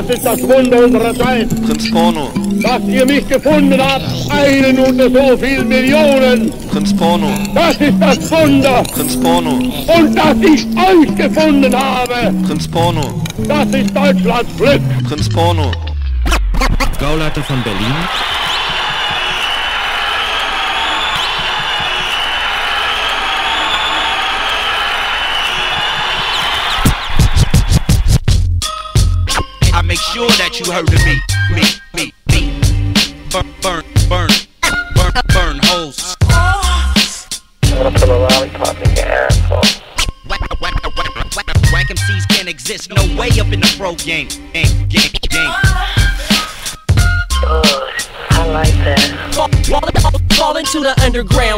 Das ist das Wunder unserer Zeit. Prinz Porno. Dass ihr mich gefunden habt, einen unter so vielen Millionen. Prinz Porno. Das ist das Wunder. Prinz Porno. Und dass ich euch gefunden habe. Prinz Porno. Das ist Deutschlands Glück. Prinz Porno. Gauleiter von Berlin. You heard of me, me, me, me. Burn, burn, burn, burn, burn holes. Wanna put a lollipop in your asshole? Whack, MCs can't exist. No way up in the pro game. Game, game, game. Ugh, I like that. fall, fall, fall into the underground.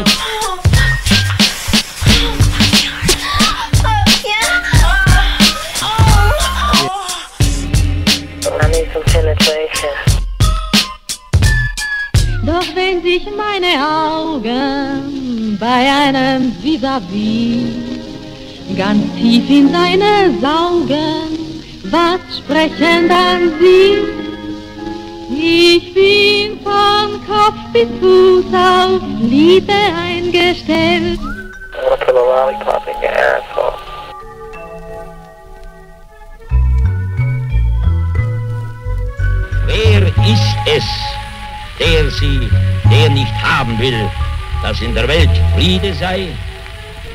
Bei einem Vis-à-vis ganz tief in seine saugen, was sprechen dann sie? Ich bin von Kopf bis Fuß auf Liebe eingestellt. Wer ist es, der sie, der nicht haben will, dass in der Welt Friede sei?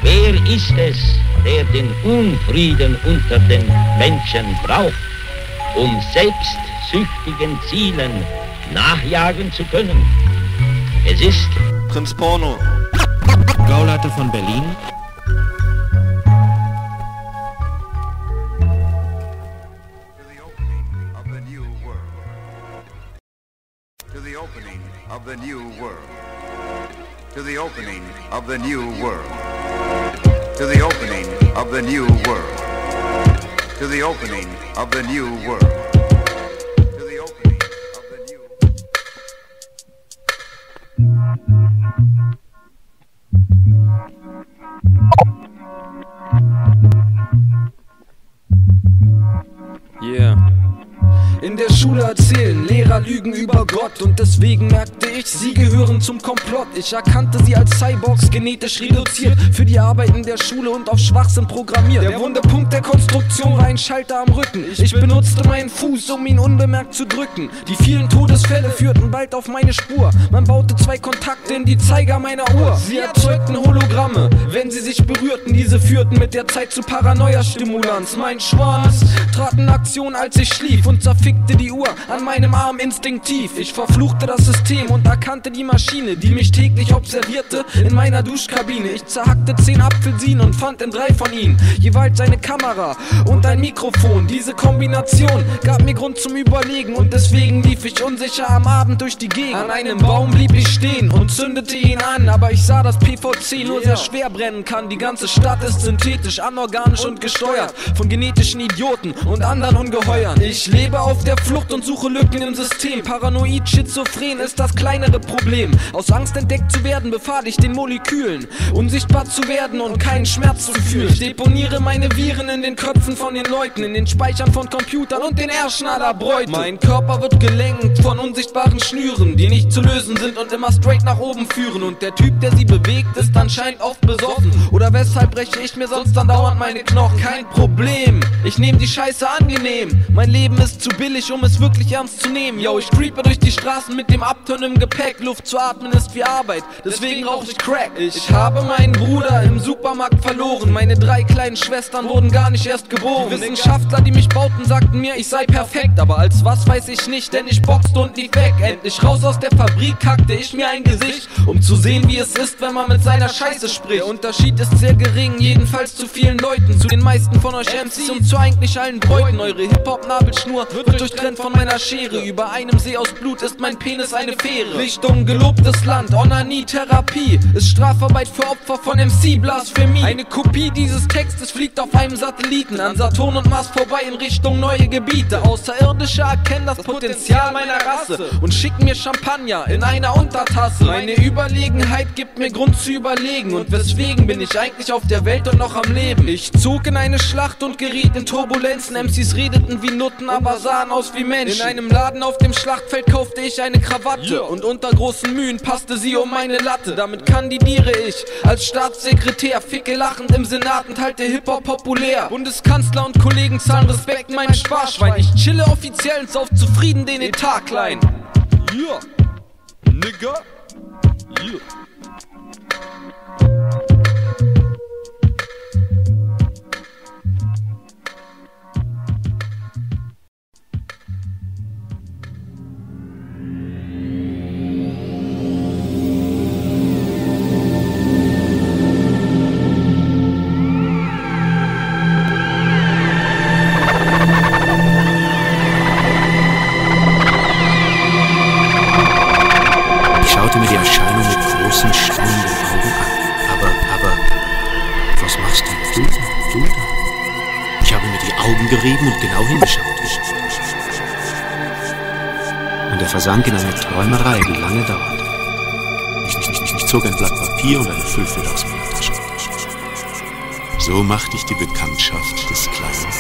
Wer ist es, der den Unfrieden unter den Menschen braucht, um selbstsüchtigen Zielen nachjagen zu können? Es ist Prinz Porno. Gauleiter von Berlin. The new world. To the opening of the new world. To the opening of the new world. To the opening of the new world. To the opening of the new In der Schule erzählen Lehrer Lügen über Gott und deswegen merkte ich, sie gehören zum Komplott. Ich erkannte sie als Cyborgs genetisch reduziert für die Arbeiten der Schule und auf Schwachsinn programmiert. Der wunde Punkt der Konstruktion war ein Schalter am Rücken. Ich benutzte meinen Fuß, um ihn unbemerkt zu drücken. Die vielen Todesfälle führten bald auf meine Spur. Man baute zwei Kontakte in die Zeiger meiner Uhr. Sie erzeugten Hologramme, sich berührten. Diese führten mit der Zeit zu Paranoia-Stimulanz. Mein Schwanz trat in Aktion, als ich schlief und zerfickte die Uhr an meinem Arm instinktiv. Ich verfluchte das System und erkannte die Maschine, die mich täglich observierte in meiner Duschkabine. Ich zerhackte zehn Apfelsinen und fand in drei von ihnen jeweils eine Kamera und ein Mikrofon. Diese Kombination gab mir Grund zum Überlegen und deswegen lief ich unsicher am Abend durch die Gegend. An einem Baum blieb ich stehen und zündete ihn an, aber ich sah, dass PVC nur sehr schwer brennen kann. Die ganze Stadt ist synthetisch, anorganisch und gesteuert von genetischen Idioten und anderen Ungeheuern. Ich lebe auf der Flucht und suche Lücken im System. Paranoid, schizophren ist das kleinere Problem. Aus Angst entdeckt zu werden, befahl ich den Molekülen, unsichtbar zu werden und keinen Schmerz zu fühlen. Ich deponiere meine Viren in den Köpfen von den Leuten, in den Speichern von Computern und den Ärschen aller Bräute. Mein Körper wird gelenkt von unsichtbaren Schnüren, die nicht zu lösen sind und immer straight nach oben führen. Und der Typ, der sie bewegt, ist anscheinend oft besoffen. Oder weshalb breche ich mir sonst dann dauernd meine Knochen? Kein Problem, ich nehme die Scheiße angenehm. Mein Leben ist zu billig, um es wirklich ernst zu nehmen. Yo, ich creepe durch die Straßen mit dem Upturn im Gepäck. Luft zu atmen ist wie Arbeit, deswegen rauche ich Crack. Ich habe meinen Bruder im Supermarkt verloren. Meine drei kleinen Schwestern wurden gar nicht erst geboren. Die Wissenschaftler, die mich bauten, sagten mir, ich sei perfekt. Aber als was weiß ich nicht, denn ich boxte und lief weg. Endlich raus aus der Fabrik kackte ich mir ein Gesicht, um zu sehen, wie es ist, wenn man mit seiner Scheiße spricht. Der Unterschied ist sehr gering, jedenfalls zu vielen Leuten. Zu den meisten von euch MCs und zu eigentlich allen Bräuten. Eure Hip-Hop-Nabelschnur wird durchtrennt von meiner Schere. Über einem See aus Blut ist mein Penis eine Fähre. Richtung gelobtes Land, Onanie-Therapie. Ist Strafarbeit für Opfer von MC-Blasphemie. Eine Kopie dieses Textes fliegt auf einem Satelliten an Saturn und Mars vorbei in Richtung neue Gebiete. Außerirdische erkennen das Potenzial meiner Rasse und schicken mir Champagner in einer Untertasse. Meine Überlegenheit gibt mir Grund zu überlegen. Und weswegen bin ich eigentlich auf der Welt und noch am Leben? Ich zog in eine Schlacht und geriet in Turbulenzen. MCs redeten wie Nutten, aber sahen aus wie Menschen. In einem Laden auf dem Schlachtfeld kaufte ich eine Krawatte. Und unter großen Mühen passte sie um meine Latte. Damit kandidiere ich als Staatssekretär. Ficke lachend im Senat und halte Hip-Hop populär. Bundeskanzler und Kollegen zahlen Respekt meinem Sparschwein. Ich chille offiziell und sauf zufrieden den Etat klein. Yeah, nigga. Yeah. Schaute mir die Erscheinung mit großen, staunenden Augen an. Aber, aber, was machst du? Du, du? Ich habe mir die Augen gerieben und genau hingeschaut. Und er versank in eine Träumerei, die lange dauerte. Ich, ich, ich, ich zog ein Blatt Papier und eine Füllfeder aus meiner Tasche. So machte ich die Bekanntschaft des kleinen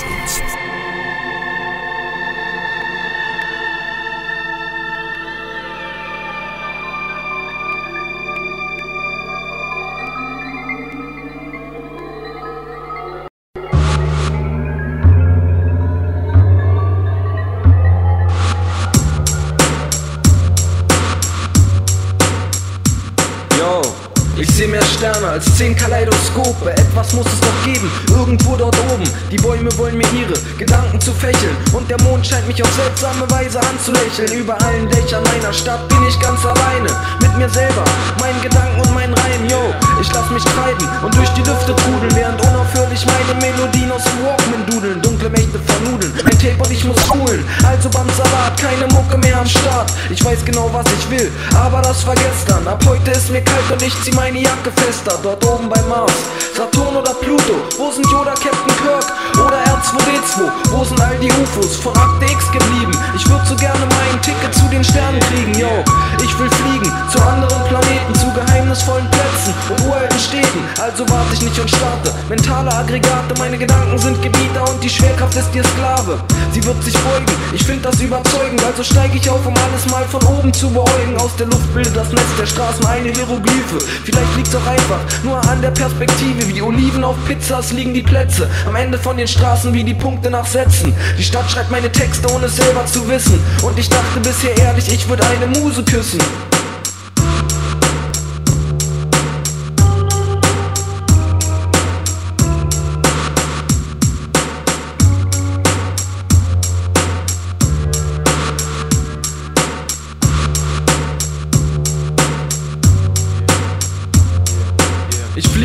als zehn Kaleidoskope. Etwas muss es doch geben, irgendwo dort oben. Die Bäume wollen mir ihre Gedanken zu fächeln. Und der Mond scheint mich auf seltsame Weise anzulächeln. Über allen Dächern meiner Stadt bin ich ganz alleine. Mir selber, meinen Gedanken und meinen Reihen. Yo, ich lass mich treiben und durch die Lüfte trudeln. Während unaufhörlich meine Melodien aus dem Walkman dudeln. Dunkle Mächte vernudeln. Ein Tape und ich muss spulen. Also beim Salat, keine Mucke mehr am Start. Ich weiß genau, was ich will, aber das war gestern. Ab heute ist mir kalt und ich zieh meine Jacke fester. Dort oben bei Mars, Saturn oder Pluto. Wo sind Yoda, Captain Kirk oder R2D2? Wo sind all die UFOs von Akte X geblieben? Ich würd so gerne mein Ticket zu den Sternen kriegen, yo. Ich will fliegen zu anderen Planeten, zu geheimnisvollen Plätzen und uralten Städten. Also warte ich nicht und starte. Mentale Aggregate, meine Gedanken sind Gebieter und die Schwerkraft ist ihr Sklave. Sie wird sich beugen, ich find das überzeugend. Also steig ich auf, um alles mal von oben zu beäugen. Aus der Luft bildet das Netz der Straßen eine Hieroglyphe. Vielleicht liegt's auch einfach nur an der Perspektive. Wie Oliven auf Pizzas liegen die Plätze. Am Ende von den Straßen wie die Punkte nach Sätzen. Die Stadt schreibt meine Texte, ohne es selber zu wissen. Und ich dachte bisher ehrlich, ich würde eine Muse küssen. Ich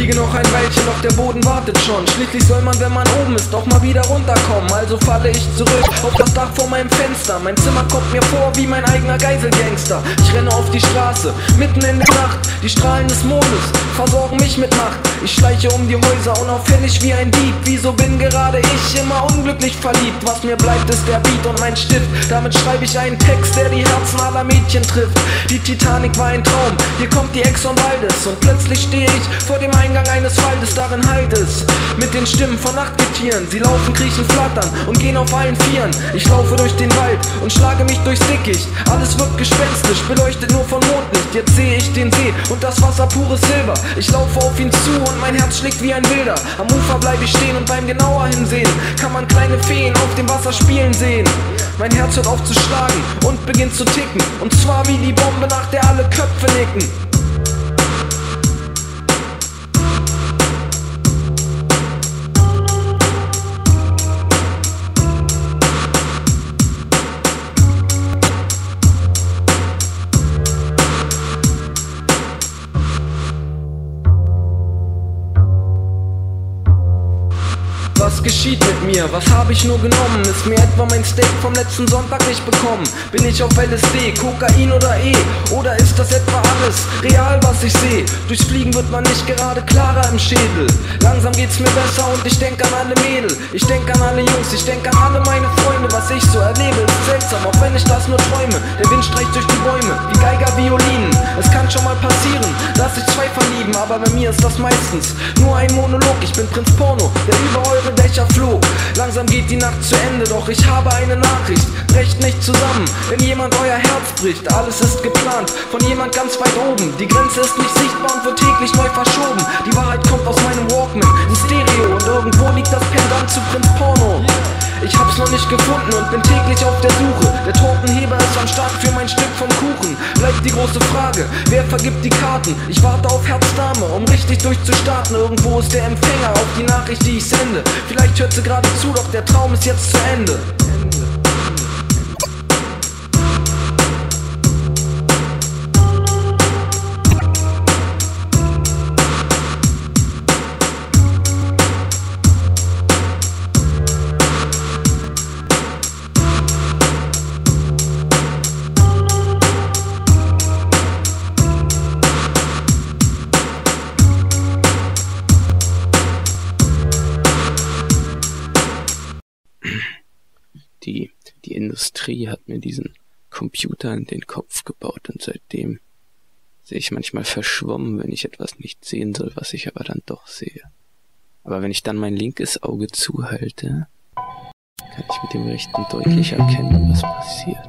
fliege noch ein Weilchen, doch der Boden wartet schon. Schließlich soll man, wenn man oben ist, doch mal wieder runterkommen. Also falle ich zurück auf das Dach vor meinem Fenster. Mein Zimmer kommt mir vor wie mein eigener Geiselgangster. Ich renne auf die Straße, mitten in der Nacht. Die Strahlen des Mondes versorgen mich mit Macht. Ich schleiche um die Häuser unauffällig wie ein Dieb. Wieso bin gerade ich immer unglücklich verliebt? Was mir bleibt, ist der Beat und mein Stift. Damit schreibe ich einen Text, der die Herzen aller Mädchen trifft. Die Titanic war ein Traum, hier kommt die Exxon Valdez. Und plötzlich stehe ich vor dem Eingang eines Waldes, darin halt es. Mit den Stimmen von Nachtgetieren. Sie laufen, kriechen, flattern und gehen auf allen Vieren. Ich laufe durch den Wald und schlage mich durchs Dickicht. Alles wirkt gespenstisch, beleuchtet nur von Mondlicht. Jetzt sehe ich den See und das Wasser pures Silber. Ich laufe auf ihn zu und mein Herz schlägt wie ein Wilder. Am Ufer bleibe ich stehen und beim genauer hinsehen kann man kleine Feen auf dem Wasser spielen sehen. Mein Herz hört auf zu schlagen und beginnt zu ticken. Und zwar wie die Bombe, nach der alle Köpfe nicken. Geschieht mit mir? Was habe ich nur genommen? Ist mir etwa mein Steak vom letzten Sonntag nicht bekommen? Bin ich auf LSD, Kokain oder E? Oder ist das etwa alles real, was ich sehe? Durchs Fliegen wird man nicht gerade klarer im Schädel. Langsam geht's mir besser und ich denk an alle Mädel. Ich denk an alle Jungs, ich denk an alle meine Freunde. Was seltsam, auch wenn ich das nur träume. Der Wind streicht durch die Bäume, wie Geiger Violinen. Es kann schon mal passieren, dass sich zwei verlieben, aber bei mir ist das meistens nur ein Monolog. Ich bin Prinz Porno, der über eure Dächer flog. Langsam geht die Nacht zu Ende, doch ich habe eine Nachricht. Brecht nicht zusammen, wenn jemand euer Herz bricht. Alles ist geplant von jemand ganz weit oben. Die Grenze ist nicht sichtbar und wird täglich neu verschoben. Die Wahrheit kommt aus meinem Walkman, in Stereo und irgendwo liegt das Pendant zu Prinz Porno. Ich hab's noch nicht gefunden und bin täglich auf der Suche. Der Tortenheber ist am Start für mein Stück vom Kuchen. Bleibt die große Frage, wer vergibt die Karten? Ich warte auf Herzdame, um richtig durchzustarten. Irgendwo ist der Empfänger auf die Nachricht, die ich sende. Vielleicht hört sie gerade zu, doch der Traum ist jetzt zu Ende. Die, Industrie hat mir diesen Computer in den Kopf gebaut und seitdem sehe ich manchmal verschwommen, wenn ich etwas nicht sehen soll, was ich aber dann doch sehe. Aber wenn ich dann mein linkes Auge zuhalte, kann ich mit dem rechten deutlich erkennen, was passiert.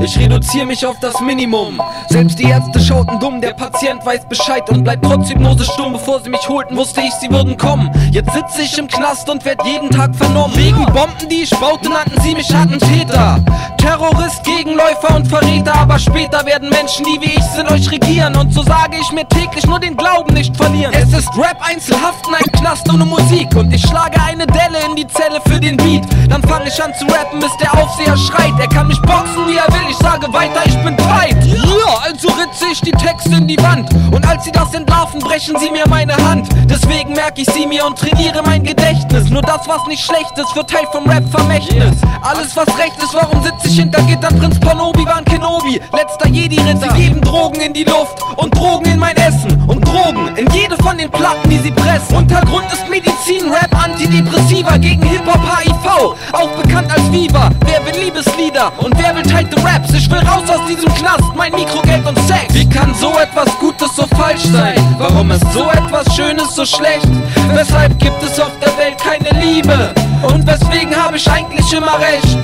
Ich reduziere mich auf das Minimum. Selbst die Ärzte schauten dumm, der Patient weiß Bescheid und bleibt trotz Hypnose stumm. Bevor sie mich holten, wusste ich, sie würden kommen. Jetzt sitze ich im Knast und werd jeden Tag vernommen. Wegen Bomben, die ich baute, nannten sie mich Attentäter. Terrorist, Gegenläufer und Verräter. Aber später werden Menschen, die wie ich sind, euch regieren. Und so sage ich mir täglich nur den Glauben nicht verlieren. Es ist Rap, Einzelhaft in einem Knast ohne Musik. Und ich schlage eine Delle in die Zelle für den Beat. Dann fange ich an zu rappen, bis der Aufseher schreit. Er kann mich boxen, wie er will. Ich sage weiter, ich bin tight. Ja, also ritze ich die Texte in die Wand. Und als sie das entlarven, brechen sie mir meine Hand. Deswegen merke ich sie mir und trainiere mein Gedächtnis. Nur das, was nicht schlecht ist, wird Teil vom Rap-Vermächtnis. Alles, was recht ist, warum sitze ich hinter Gittern? Prinz Panobi war ein Kenobi. Letzter Jedi-Ritter. Sie geben Drogen in die Luft und Drogen in mein Essen. Und Drogen in jede von den Platten, die sie pressen. Untergrund ist Medizin, Rap, Antidepressiva gegen Hip-Hop, HIV. Auch bekannt als Viva. Wer will Liebeslieder und wer will tighte Raps? Ich will raus aus diesem Knast, mein Mikrogeld und Sex. Wie kann so etwas Gutes so falsch sein? Warum ist so etwas Schönes so schlecht? Weshalb gibt es auf der Welt keine Liebe? Und weswegen habe ich eigentlich immer recht?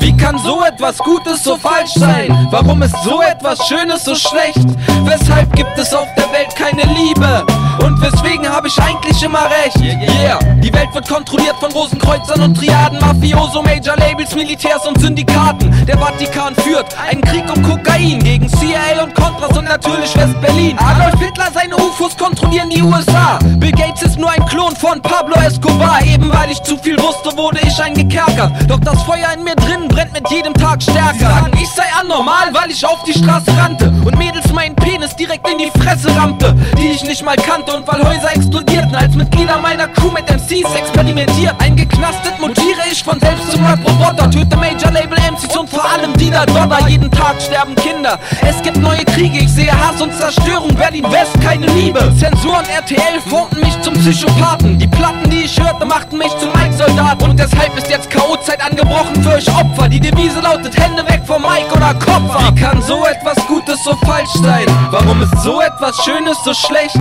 Wie kann so etwas Gutes so falsch sein? Warum ist so etwas Schönes so schlecht? Weshalb gibt es auf der Welt keine Liebe? Und weswegen habe ich eigentlich immer recht? Yeah, die Welt wird kontrolliert von Rosenkreuzern und Triaden, Mafioso, Major Labels, Militärs und Syndikaten. Der Vatikan führt einen Krieg um Kokain gegen CIA und Contras und natürlich West-Berlin. Adolf Hitler, seine UFOs kontrollieren die USA. Bill Gates ist nur ein Klon von Pablo Escobar. Eben weil ich zu viel wusste, wurde ich eingekerkert. Doch das Feuer in mir drin brennt mit jedem Tag stärker. Sie sagen, ich sei anormal, weil ich auf die Straße rannte und Mädels meinen Penis direkt in die Fresse rammte, die ich nicht mal kannte und weil Häuser explodierten, als Mitglieder meiner Crew mit MCs experimentiert. Eingeknastet mutiere ich von selbst zum Rap-Roboter, töte Major-Label MCs und vor allem die da Dodder. Jeden Tag sterben Kinder, es gibt neue Kriege, ich sehe Hass und Zerstörung, Berlin-West, keine Liebe. Zensur und RTL formten mich zum Psychopathen, die Platten, die ich hörte, machten mich zum Mike-Soldat und deshalb ist jetzt K.O.-Zeit angebrochen für euch Opfer. Die Devise lautet Hände weg vom Mike oder Kopf. Wie kann so etwas Gutes so falsch sein? Warum ist so etwas Schönes so schlecht?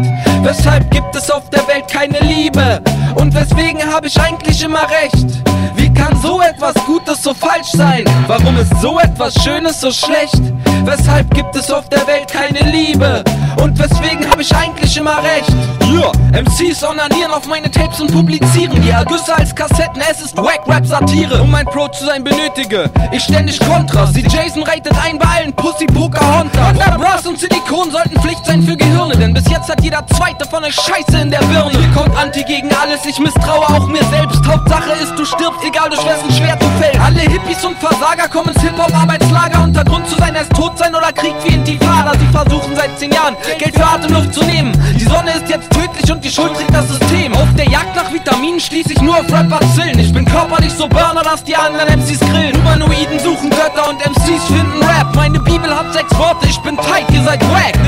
Weshalb gibt es auf der Welt keine Liebe? Und weswegen habe ich eigentlich immer recht? Wie kann so etwas Gutes so falsch sein? Warum ist so etwas Schönes so schlecht? Weshalb gibt es auf der Welt keine Liebe? Und weswegen habe ich eigentlich immer recht? Ja, MCs onanieren auf meine Tapes und publizieren die Ergüsse als Kassetten, es ist Wack-Rap-Satire. Um ein Pro zu sein benötige ich ständig Kontras. Die Jason reitet ein bei allen Pussy Pocahontas. Honda Bros und Silikon sollten Pflicht sein für Gehirne, denn bis jetzt hat jeder Zweite von euch Scheiße in der Birne. Hier kommt Anti gegen alles, ich misstraue auch mir selbst. Hauptsache ist, du stirbst, egal durch wessen Schwert du fällst. Alle Hippies und Versager kommen ins Hip-Hop-Arbeitslager. Untergrund zu sein, erst tot sein oder Krieg wie in Intifada. Sie versuchen seit zehn Jahren Geld für Atemluft zu nehmen. Die Sonne ist jetzt tödlich und die Schuld trägt das System. Auf der Jagd nach Vitaminen schließe ich nur auf Rap-Bazillen. Ich bin körperlich so Burner, dass die anderen MCs grillen. Humanoiden suchen Götter und MCs finden Rap. Meine Bibel hat sechs Worte, ich bin tight, ihr seid wack,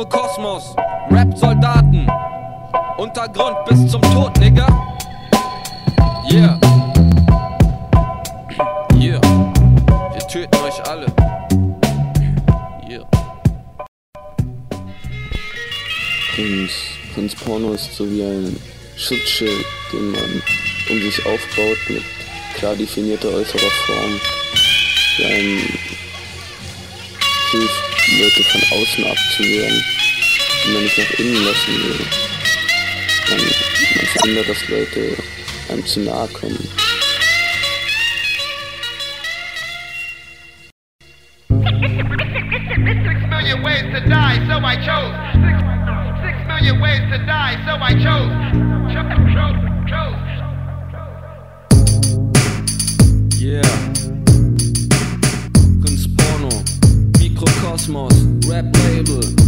Mikrokosmos, Rap-Soldaten. Untergrund bis zum Tod, Nigga. Yeah. Yeah. Wir töten euch alle. Yeah. Und Prinz Porno ist so wie ein Schutzschild, den man um sich aufbaut mit klar definierter äußerer Form, der einem hilft, Leute von außen abzuwehren, die man nicht nach innen lassen will. Man, man verhindert, dass Leute einem zu nahe kommen. Six Mikrokosmos, Rap-Label. Yeah.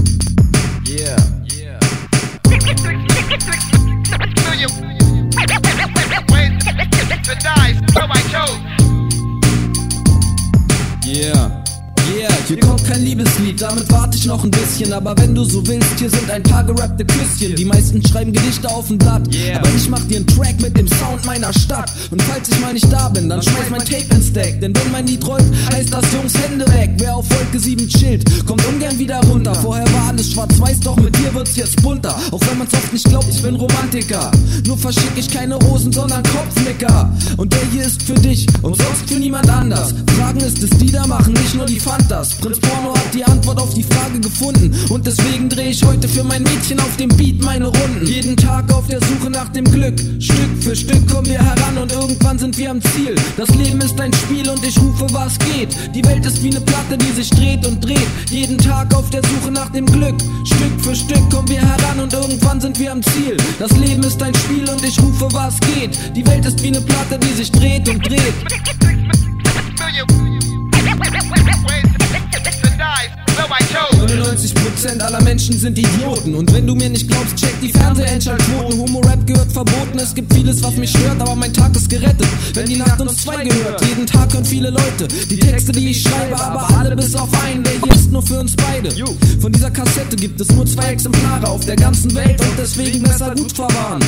Noch ein bisschen. Aber wenn du so willst, hier sind ein paar gerappte Küsschen. Die meisten schreiben Gedichte auf ein Blatt. Aber ich mach dir einen Track mit dem Sound meiner Stadt. Und falls ich mal nicht da bin, dann schmeiß mein Tape ins Deck. Denn wenn mein Lied rollt, heißt das Jungs Hände weg. Wer auf Wolke 7 chillt, kommt ungern wieder runter. Vorher war alles schwarz-weiß, doch mit dir wird's jetzt bunter. Auch wenn man's oft nicht glaubt, ich bin Romantiker. Nur verschick ich keine Rosen, sondern Kopfnicker. Und der hier ist für dich und sonst für niemand anders. Fragen ist es, die da machen, nicht nur die Fantas. Prinz Porno hat die Antwort auf die Frage gefunden. Und deswegen dreh ich heute für mein Mädchen auf dem Beat meine Runden. Jeden Tag auf der Suche nach dem Glück. Stück für Stück kommen wir heran und irgendwann sind wir am Ziel. Das Leben ist ein Spiel und ich rufe, was geht. Die Welt ist wie eine Platte, die sich dreht und dreht. Jeden Tag auf der Suche nach dem Glück. Stück für Stück kommen wir heran und irgendwann sind wir am Ziel. Das Leben ist ein Spiel und ich rufe, was geht. Die Welt ist wie eine Platte, die sich dreht und dreht. 99% aller Menschen sind Idioten. Und wenn du mir nicht glaubst, check die Fernsehentschaltquoten Homo-Rap gehört verboten, es gibt vieles, was mich stört Aber mein Tag ist gerettet, wenn die Nacht uns zwei gehört Jeden Tag hören viele Leute die Texte, die ich schreibe Aber alle bis auf einen, der hier ist nur für uns beide Von dieser Kassette gibt es nur zwei Exemplare auf der ganzen Welt Und deswegen besser gut verwahren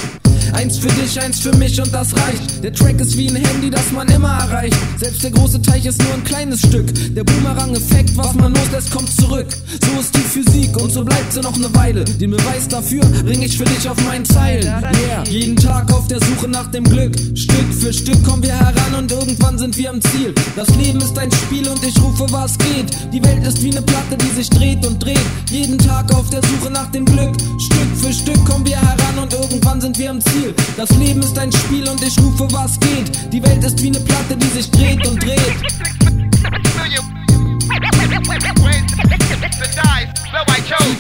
Eins für dich, eins für mich und das reicht. Der Track ist wie ein Handy, das man immer erreicht. Selbst der große Teich ist nur ein kleines Stück. Der Boomerang-Effekt, was man loslässt, kommt zurück. So ist die Physik und so bleibt sie noch eine Weile. Den Beweis dafür bring ich für dich auf meinen Zeilen. Yeah. Jeden Tag auf der Suche nach dem Glück. Stück für Stück kommen wir heran und irgendwann sind wir am Ziel. Das Leben ist ein Spiel und ich rufe, was geht. Die Welt ist wie eine Platte, die sich dreht und dreht. Jeden Tag auf der Suche nach dem Glück. Stück für Stück kommen wir heran und irgendwann sind wir am Ziel. Das Leben ist ein Spiel und ich rufe, was geht. Die Welt ist wie eine Platte, die sich dreht und dreht.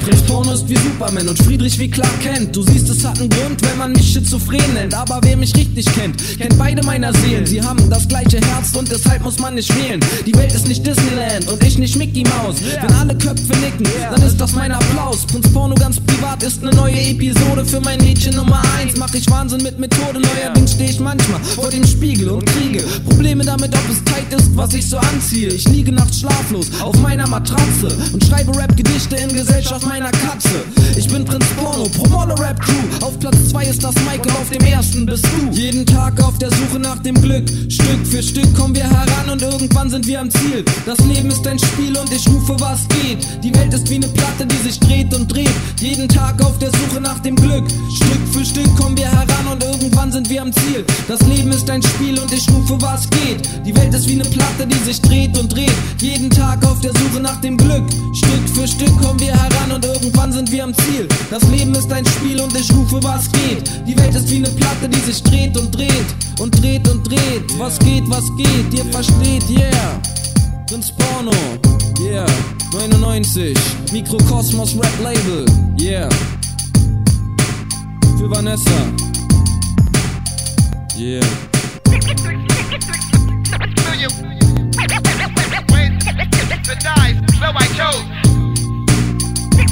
Prinz Porno ist wie Superman und Friedrich wie Clark Kent. Du siehst, es hat einen Grund, wenn man mich schizophren nennt. Aber wer mich richtig kennt, kennt beide meiner Seelen. Sie haben das gleiche Herz und deshalb muss man nicht wählen. Die Welt ist nicht Disneyland und ich nicht Mickey Mouse. Wenn alle Köpfe nicken, dann ist das mein Applaus. Prinz Porno ganz privat ist eine neue Episode für mein Mädchen Nummer 1. Mach ich Wahnsinn mit Methode, neuerdings stehe ich manchmal vor dem Spiegel und kriege Probleme damit, ob es tight ist, was ich so anziehe. Ich liege nachts schlaflos auf meiner Matratze und schreibe Rap-Gedichte in Gesellschaft meiner Katze. Ich bin Prinz Porno, Promole Rap Crew. Auf Platz 2 ist das Mike und auf dem ersten bist du. Jeden Tag auf der Suche nach dem Glück. Stück für Stück kommen wir heran und irgendwann sind wir am Ziel. Das Leben ist ein Spiel und ich rufe, was geht. Die Welt ist wie eine Platte, die sich dreht und dreht. Jeden Tag auf der Suche nach dem Glück. Stück für Stück kommen wir heran und irgendwann sind wir am Ziel. Das Leben ist ein Spiel und ich rufe, was geht. Die Welt ist wie eine Platte, die sich dreht und dreht. Jeden Tag auf der Suche nach dem Glück. Stück für Stück kommen wir heran und irgendwann sind wir am Ziel. Das Leben ist ein Spiel und ich rufe, was geht. Die Welt ist wie eine Platte, die sich dreht und dreht und dreht und dreht. Was geht, was geht, ihr versteht, yeah. Prinz Porno, yeah. 99, Mikrokosmos Rap Label, yeah. Für Vanessa, yeah. to die, so I chose.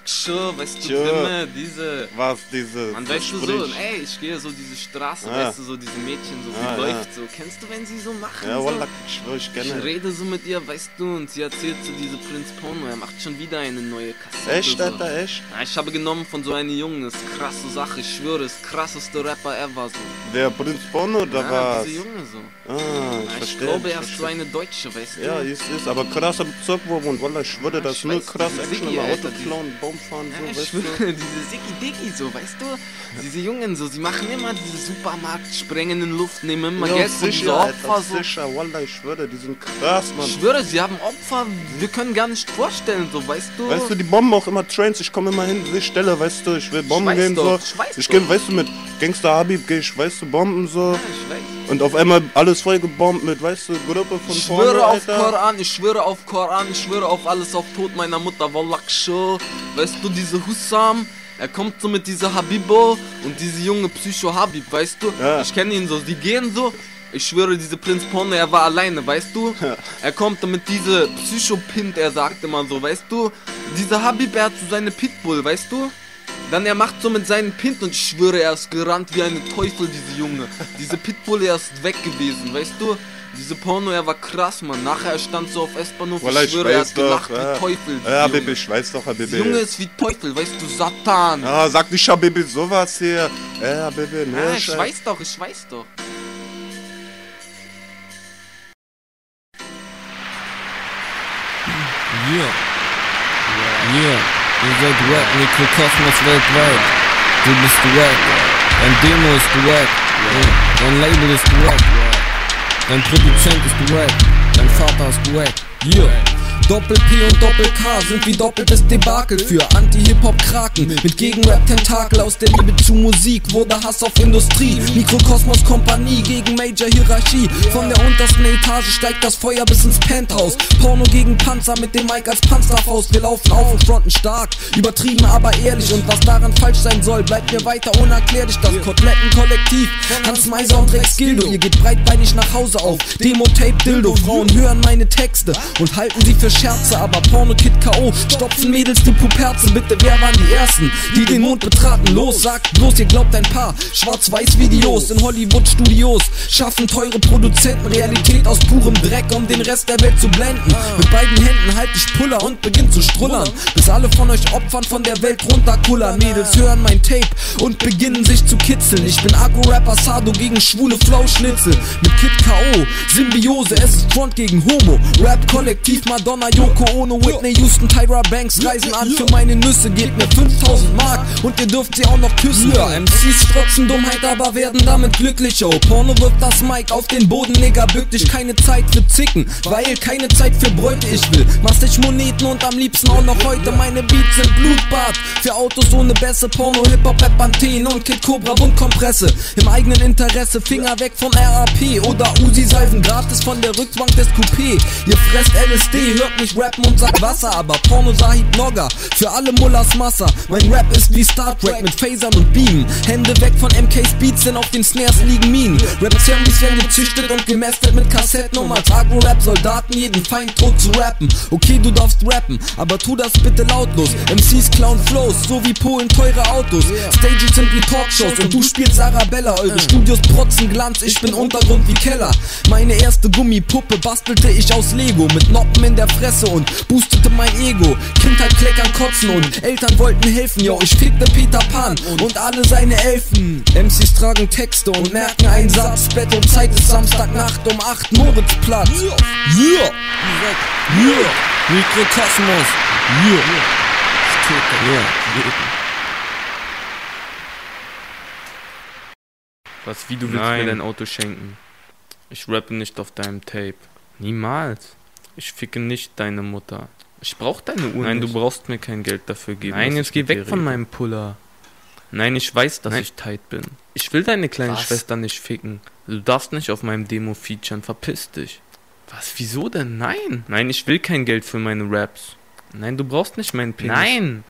Lacksche, weißt du, Tja. Dimme, diese. Was, diese. Man weißt du so, ey, ich gehe so diese Straße, Ah. weißt du, so diese Mädchen, so, sie Ah, ja. läuft so. Kennst du, wenn sie so machen? Ja, so? Wallah, ich schwör, ich kenne. Ich rede so mit ihr, weißt du, und sie erzählt so diese Prinz Porno, er macht schon wieder eine neue Kassette. Echt, so. Alter, echt? Ja, ich habe genommen von so einem Jungen, das ist krasse Sache, ich schwöre, das krasseste Rapper ever so. Der Prinz Porno, oder ja, was? diese Junge so. Ah, ich Ja, ich verstehe. glaube, er ist so eine Deutsche, weißt du? Ja, ist, ist, aber krasser Bezirkwurm und Wallah, ich schwöre, das ist nur krass Action, aber Auto klauen, Baum fahren, Ja, so, ich weißt du? diese Diggi so, weißt du? Diese Jungen so, sie machen immer diese Supermarkt, sprengen in Luft, nehmen immer Ja, Geld sicher, diese Opfer Alter, so. sicher, Wallah, ich schwöre, die sind krass, Mann. Ich schwöre, sie haben Opfer, wir können gar nicht vorstellen, so, weißt du? Weißt du, die bomben auch immer Trains, ich komme immer hin, diese Stelle, weißt du, ich will Bomben weiß gehen, doch, so. ich Ich gehe, weißt du, mit Gangster Habib gehe ich, weißt du, Bomben, so. ich weiß. Und auf einmal alles voll gebombt mit, weißt du, Gruppe von Ich vorne, schwöre auf Alter. Koran, ich schwöre auf Koran, ich schwöre auf alles auf Tod meiner Mutter, Wallah show. Weißt du, diese Hussam, er kommt so mit dieser Habibo und diese junge Psycho Habib, weißt du? Ich kenne ihn so, die gehen so. Ich schwöre, diese Prinz Porno, er war alleine, weißt du? Er kommt mit diese Psycho-Pint, er sagt immer so, weißt du? Dieser Habib, er hat so seine Pitbull, weißt du? Dann er macht so mit seinen Pint und ich schwöre, er ist gerannt wie eine Teufel, diese Junge. Diese Pitbull, er ist weg gewesen, weißt du? Diese Porno, er war krass, Mann. Nachher er stand so auf S-Bahnhof, Wallah, ich ich schwöre, er weiß hat gelacht doch, wie ja. Teufel. Ja, Junge. Baby, ich weiß doch. Diese Junge ist wie Teufel, weißt du, Satan. Ah, sag nicht, Habibi, sowas hier. Ja, Habibi, ne, Ja, ich Scheiß. weiß doch, ich weiß doch. Yeah. Yeah. Ihr seid wack, Mikrokosmos weltweit. Du bist wack. Dein Demo ist wack. Dein Label ist wack. Dein Produzent ist wack. Dein Vater ist wack. Yeah. Doppel-P und Doppel-K sind wie doppeltes Debakel für Anti-Hip-Hop-Kraken. Mit Gegenrap-Tentakel aus der Liebe zu Musik wurde Hass auf Industrie. Mikrokosmos-Kompanie gegen Major-Hierarchie. Von der untersten Etage steigt das Feuer bis ins Penthouse. Porno gegen Panzer mit dem Mike als Panzerfaust. Wir laufen auf und fronten stark, übertrieben aber ehrlich. Und was daran falsch sein soll, bleibt mir weiter unerklärlich. Das Koteletten-Kollektiv, Hans Meiser und Rex Gildo. Ihr geht breitbeinig nach Hause auf, Demo-Tape Dildo Frauen hören meine Texte und halten sie für Scherze Aber Porno-Kid K.O. stopfen Mädels die Puperze Bitte, wer waren die Ersten, die den Mond betraten? Los, sagt bloß, ihr glaubt ein paar Schwarz-Weiß-Videos in Hollywood-Studios Schaffen teure Produzenten Realität aus purem Dreck, um den Rest der Welt zu blenden Mit beiden Händen halt ich Puller und beginn zu strullern Bis alle von euch Opfern von der Welt runterkullern Mädels hören mein Tape und beginnen sich zu kitzeln Ich bin Agro-Rapper Sado gegen schwule Flauschnitzel Mit Kid K.O. Symbiose, es ist Front gegen Homo Rap-Kollektiv Madonna, Yoko Ono, Whitney Houston, Tyra Banks Reisen an. Für meine Nüsse, gebt mir 5000 Mark. Und ihr dürft sie auch noch küssen. Ja, MCs strotzen Dummheit, aber werden damit glücklich Oh, Porno wirft das Mic auf den Boden, Nigga, bück dich. Keine Zeit für Zicken, weil keine Zeit für Bräute ich will. Massig Moneten und am liebsten auch noch heute. Meine Beats sind Blutbad. Für Autos ohne Bässe, Porno, Hip-Hop, Rap, Panthen und Kid Cobra, Wundkompresse. Im eigenen Interesse, Finger weg von RAP Oder Uzi-Salven, gratis von der Rückbank des Coupé. Ihr fresst LSD, hört mich rappen und sagt Wasser Aber Porno Sahib Nogger, für alle Mullers Massa. Mein Rap ist wie Star Trek mit Phasern und Beamen. Hände weg von MK's Beats, denn auf den Snares liegen Minen. Rap-Zombies werden gezüchtet und gemästet mit Kassetten Um als Agro-Rap-Soldaten jeden Feind tot zu rappen. Okay, du darfst rappen, aber tu das bitte lautlos. MCs klauen Flows, so wie Polen teure Autos. Stages sind wie Talkshows und du spielst Arabella. Eure Studios protzen Glanz, ich bin Untergrund wie Keller. Meine erste Gummipuppe bastelte ich aus Lego Mit Noppen in der Fresse und boostete mein Ego. Kindheit kleckern, kotzen und Eltern wollten helfen. Yo, ich fickte Peter Pan und alle seine Elfen. MCs tragen Texte und merken einen Satz. Bett und Zeit ist Samstagnacht um 8 Moritzplatz. Yeah, yeah, Mikrokosmos. Yeah, yeah, Was, wie du willst Nein. mir dein Auto schenken? Ich rappe nicht auf deinem Tape. Niemals. Ich ficke nicht deine Mutter. Ich brauch deine Uhr Nein, nicht. du brauchst mir kein Geld dafür geben. Nein, jetzt geh weg dir von rede. meinem Puller. Nein, ich weiß, dass Nein. ich tight bin. Ich will deine kleine Was? Schwester nicht ficken. Du darfst nicht auf meinem Demo featuren. Verpiss dich. Was, wieso denn? Nein. Nein, ich will kein Geld für meine Raps. Nein, du brauchst nicht meinen Penis. Nein.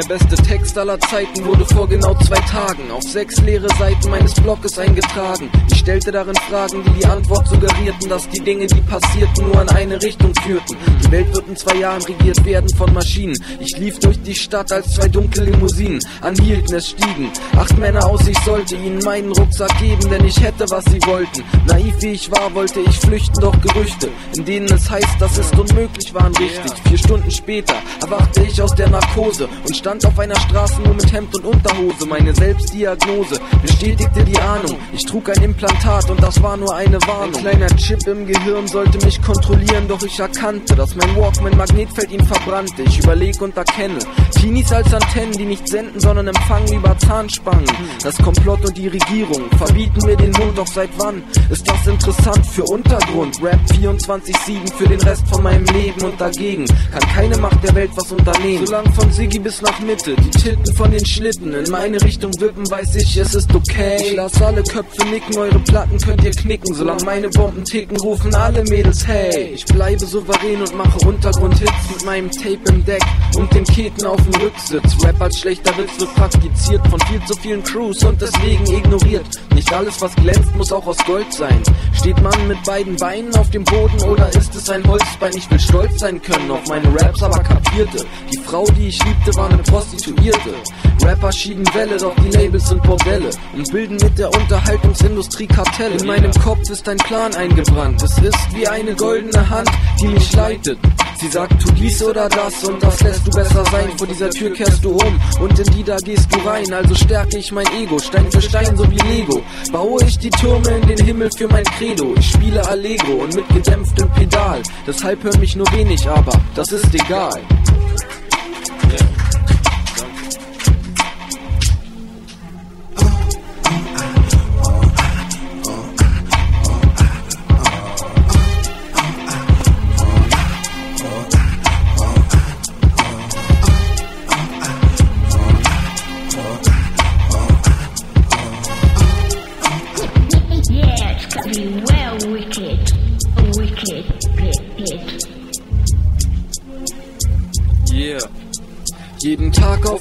Der beste Text aller Zeiten wurde vor genau zwei Tagen auf sechs leere Seiten meines Blogs eingetragen. Ich stellte darin Fragen, die die Antwort suggerierten, dass die Dinge, die passierten, nur in eine Richtung führten. Die Welt wird in zwei Jahren regiert werden von Maschinen. Ich lief durch die Stadt als zwei dunkle Limousinen anhielten, es stiegen. Acht Männer aus, ich sollte ihnen meinen Rucksack geben, denn ich hätte, was sie wollten. Naiv wie ich war, wollte ich flüchten, doch Gerüchte, in denen es heißt, das ist unmöglich, waren richtig. Vier Stunden später erwachte ich aus der Narkose und stand auf einer Straße nur mit Hemd und Unterhose. Meine Selbstdiagnose bestätigte die Ahnung. Ich trug ein Implantat und das war nur eine Warnung. Ein kleiner Chip im Gehirn sollte mich kontrollieren, doch ich erkannte, dass mein Walkman Magnetfeld ihn verbrannte. Ich überlege und erkenne Teenies als Antennen, die nicht senden, sondern empfangen über Zahnspangen. Das Komplott und die Regierung verbieten mir den Mund, doch seit wann ist das interessant für Untergrund? Rap 24-7 für den Rest von meinem Leben und dagegen kann keine Macht der Welt was unternehmen. Solang von Siggi bis nach Mitte, die Titten von den Schlitten in meine Richtung wippen, weiß ich, es ist okay. Ich lass alle Köpfe nicken, eure Platten könnt ihr knicken. Solange meine Bomben ticken, rufen alle Mädels hey. Ich bleibe souverän und mache Untergrundhits mit meinem Tape im Deck und den Keten auf dem Rücksitz. Rap als schlechter Witz wird praktiziert von viel zu vielen Crews und deswegen ignoriert. Nicht alles, was glänzt, muss auch aus Gold sein. Steht man mit beiden Beinen auf dem Boden oder ist es ein Holzbein? Ich will stolz sein können auf meine Raps, aber kapierte. Die Frau, die ich liebte, war eine Prostituierte. Rapper schieben Welle, doch die Labels sind Bordelle und bilden mit der Unterhaltungsindustrie Kartelle. In meinem Kopf ist ein Plan eingebrannt. Es ist wie eine goldene Hand, die mich leitet. Sie sagt, tu dies oder das und das lässt du besser sein. Vor dieser Tür kehrst du um und in die da gehst du rein. Also stärke ich mein Ego, Stein für Stein, so wie Lego. Baue ich die Türme in den Himmel für mein Credo. Ich spiele Allegro und mit gedämpftem Pedal. Deshalb hör mich nur wenig, aber das ist egal.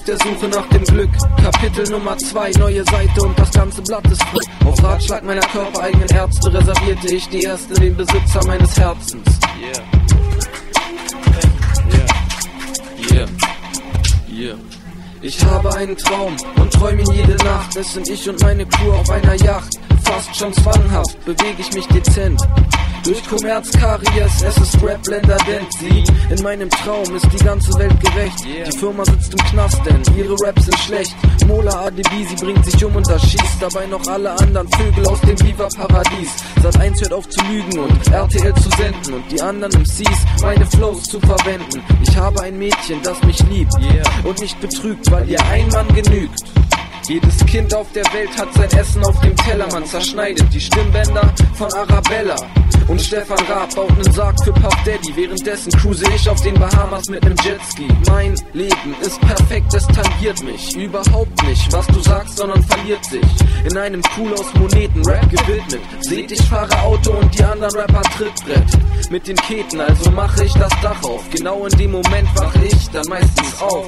Der Suche nach dem Glück. Kapitel Nummer 2, neue Seite und das ganze Blatt ist voll. Auf Ratschlag meiner körpereigenen Ärzte reservierte ich die erste den Besitzer meines Herzens. Yeah. Yeah. Yeah. Ich habe einen Traum und träume ihn jede Nacht. Es sind ich und meine Crew auf einer Yacht. Fast schon zwanghaft bewege ich mich dezent. Durch Kommerz, Karies, es ist Rap, Blender, Dent. Sie, in meinem Traum ist die ganze Welt gerecht. Die Firma sitzt im Knast, denn ihre Raps sind schlecht. Mola ADB, sie bringt sich um und erschießt dabei noch alle anderen Vögel aus dem Viva-Paradies. Sat 1 hört auf zu lügen und RTL zu senden und die anderen MCs meine Flows zu verwenden. Ich habe ein Mädchen, das mich liebt und nicht betrügt, weil ihr ein Mann genügt. Jedes Kind auf der Welt hat sein Essen auf dem Teller, man zerschneidet die Stimmbänder von Arabella. Und Stefan Raab baut nen Sarg für Puff Daddy, währenddessen cruise ich auf den Bahamas mit nem Jetski. Mein Leben ist perfekt, es tangiert mich überhaupt nicht, was du sagst, sondern verliert sich. In einem Pool aus Moneten, Rap gewidmet. Seht, ich fahre Auto und die anderen Rapper Trittbrett. Mit den Keten, also mache ich das Dach auf. Genau in dem Moment wache ich dann meistens auf.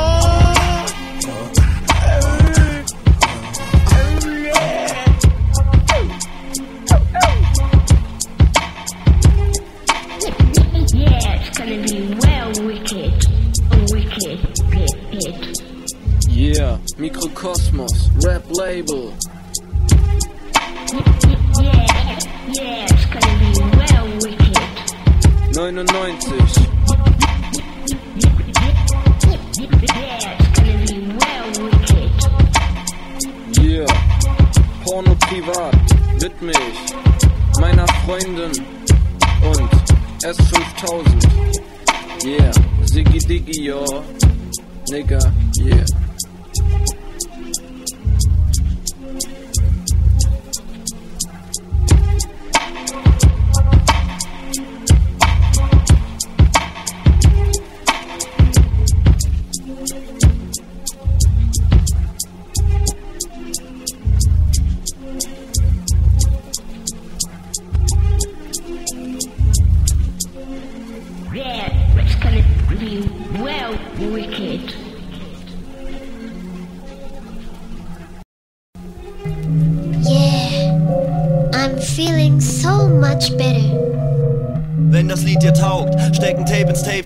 Mikrokosmos, Rap Label. Yeah, it's gonna be well wicked. 99. Porno privat widme ich meiner Freundin und S5000. Yeah, Ziggy Diggy, yo, nigga, yeah.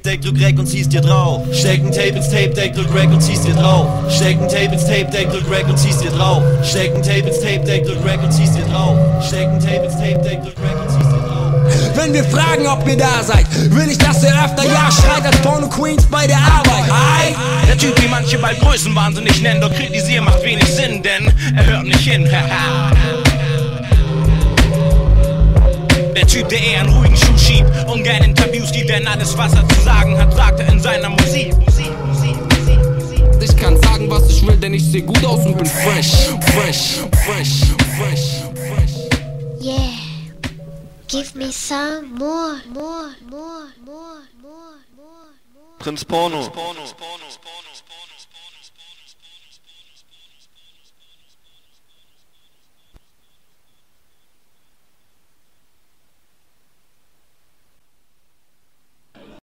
Tape ins Tape Deck, drück Rack und zieh's dir drauf. Steck ein Tape ins Tape Deck, drück Rack und zieh's dir drauf. Steck ein Tape ins Tape Deck, drück Rack und zieh's dir drauf. Steck ein Tape ins Tape Deck, drück Rack und zieh's dir drauf. Steck ein Tape ins Tape Deck, drück Rack und zieh's dir drauf. Wenn wir fragen, ob ihr da seid, will ich, dass ihr öfter Ja schreit als Porno Queens bei der Arbeit. Ei? Der Typ, wie manche bald Größenwahnsinnig nennen, doch kritisieren macht wenig Sinn, denn er hört nicht hin. Der Typ, der eher einen ruhigen Schuh schiebt und gern Interviews gibt, denn alles, was er zu sagen hat, sagt er in seiner Musik. Ich kann sagen, was ich will, denn ich seh gut aus und bin fresh, fresh, fresh, fresh, fresh. Yeah, give me some more, more, more, more, more, more. Prinz Porno. Porno.